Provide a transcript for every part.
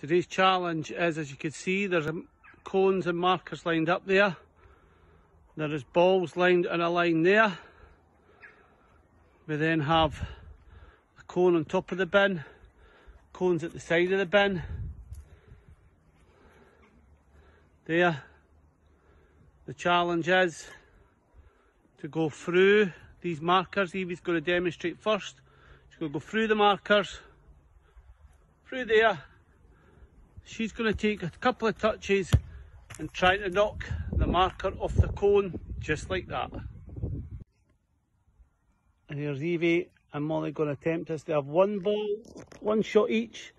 Today's challenge is, as you can see, there's cones and markers lined up there. There is balls lined in a line there. We then have a cone on top of the bin, cones at the side of the bin. There. The challenge is to go through these markers. Evie's going to demonstrate first. She's going to go through the markers, through there. She's going to take a couple of touches and try to knock the marker off the cone just like that. And here's Evie and Mollie going to attempt us They have one ball, one shot each.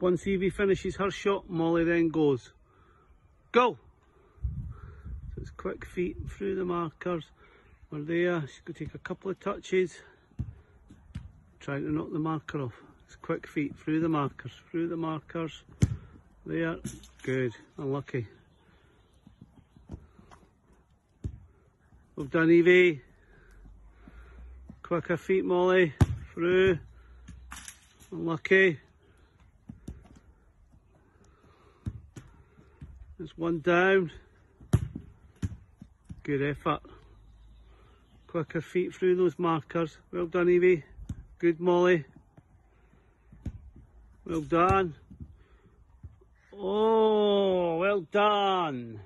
Once Evie finishes her shot, Mollie then goes. Go! So it's quick feet through the markers. We're there. She's going to take a couple of touches. Trying to knock the marker off. It's quick feet through the markers, through the markers. There. Good. Unlucky. Well done, Evie. Quicker feet, Mollie. Through. Unlucky. There's one down. Good effort. Quicker feet through those markers. Well done, Evie. Good, Mollie. Well done. Oh, well done.